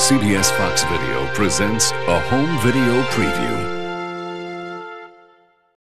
CBS Fox Video presents a home video preview.